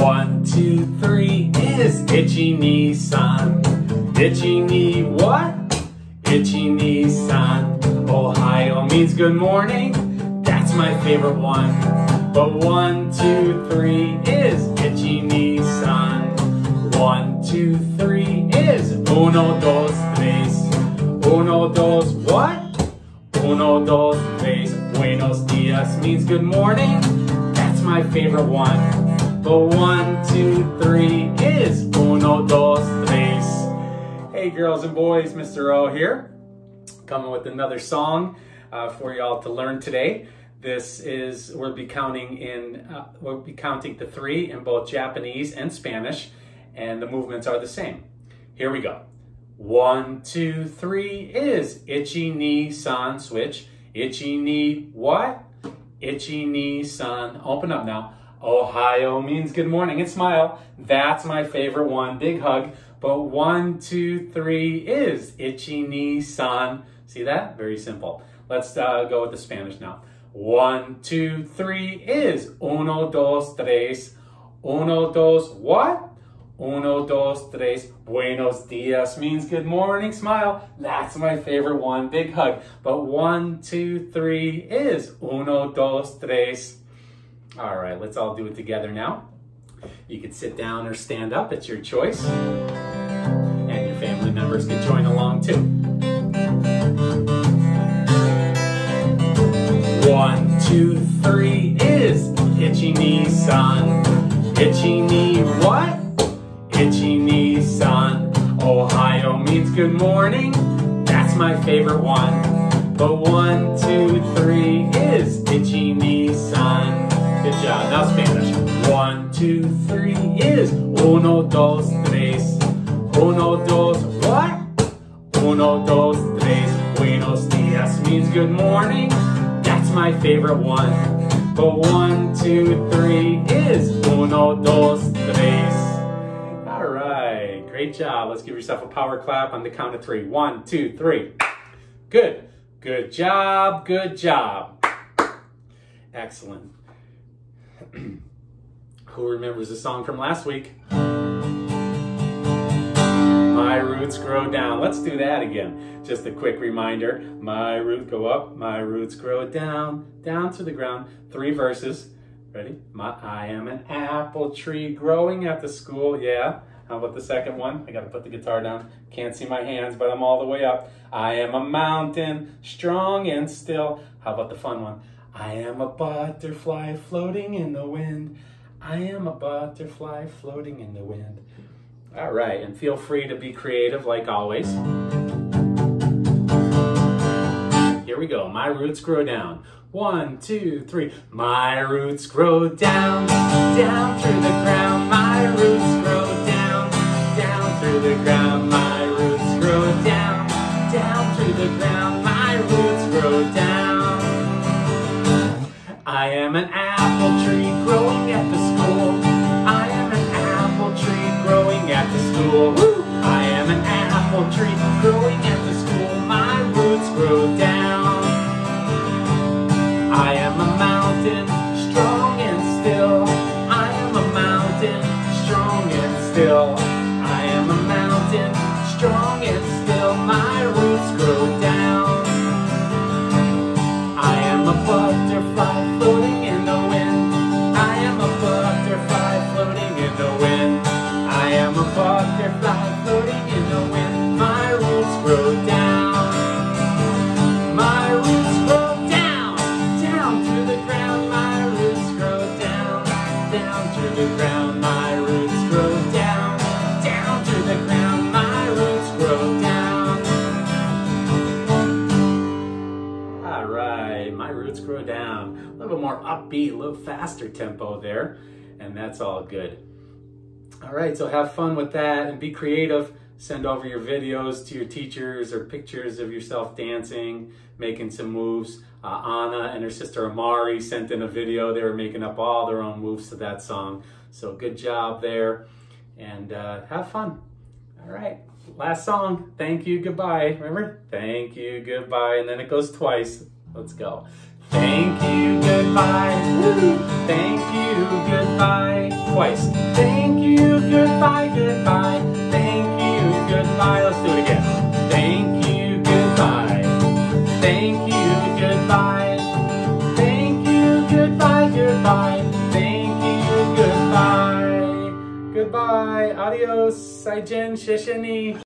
One, two, three is ichi ni san. Ichi ni what? Ichi ni san. Ohayo means good morning. That's my favorite one. But one, two, three is ichi ni dias means good morning. That's my favorite one. But one, two, three is uno, dos, tres. Hey girls and boys, Mr. O here, coming with another song uh, for y'all to learn today. This is, we'll be counting in, uh, we'll be counting the three in both Japanese and Spanish, and the movements are the same. Here we go. One, two, three is ichi ni san switch. Ichi ni what? Ichi ni san. Open up now. Ohayo means good morning and smile. That's my favorite one. Big hug. But one, two, three is ichi ni san. See that? Very simple. Let's uh, go with the Spanish now. One, two, three is uno, dos, tres. Uno, dos, what? Uno, dos, tres. Buenos dias means good morning, smile. That's my favorite one. Big hug. But one, two, three is uno, dos, tres. All right, let's all do it together now. You can sit down or stand up, it's your choice. And your family members can join along too. One, two, three is ichi ni san. Ichi ni what? Ichi ni san. Ohayo means good morning. That's my favorite one. But one, two, three is ichi ni san. Good job. Now Spanish. One, two, three is uno, dos, tres. Uno, dos, what? Uno, dos, tres. Buenos dias means good morning. That's my favorite one. But one, two, three is uno, dos, tres. Great job. Let's give yourself a power clap on the count of three. One, two, three. Good. Good job. Good job. Excellent. Who remembers the song from last week? My roots grow down. Let's do that again. Just a quick reminder. My roots go up, my roots grow down, down to the ground. Three verses. Ready? My, I am an apple tree growing at the school. Yeah. How about the second one? I got to put the guitar down. Can't see my hands, but I'm all the way up. I am a mountain, strong and still. How about the fun one? I am a butterfly floating in the wind. I am a butterfly floating in the wind. All right, and feel free to be creative like always. Here we go. My roots grow down. One, two, three. My roots grow down, down through the ground. My roots grow down, down through the ground. My roots grow down, down through the ground. My roots grow down. I am an apple tree growing at the school. I am an apple tree growing at the school. Woo! I am an apple tree growing at the school. My roots grow down. Little more upbeat, a little faster tempo there, and that's all good. All right, so have fun with that and be creative. Send over your videos to your teachers or pictures of yourself dancing, making some moves. Uh, Anna and her sister Amari sent in a video. They were making up all their own moves to that song. So good job there and uh, have fun. All right, last song. Thank you, goodbye. Remember? Thank you, goodbye. And then it goes twice. Let's go. Thank you, goodbye. Woo. Thank you, goodbye. Twice. Thank you, goodbye, goodbye. Thank you, goodbye. Let's do it again. Thank you, goodbye. Thank you, goodbye. Thank you, goodbye, goodbye. Thank you, goodbye. Goodbye. Adios. Sai Jen Shishini.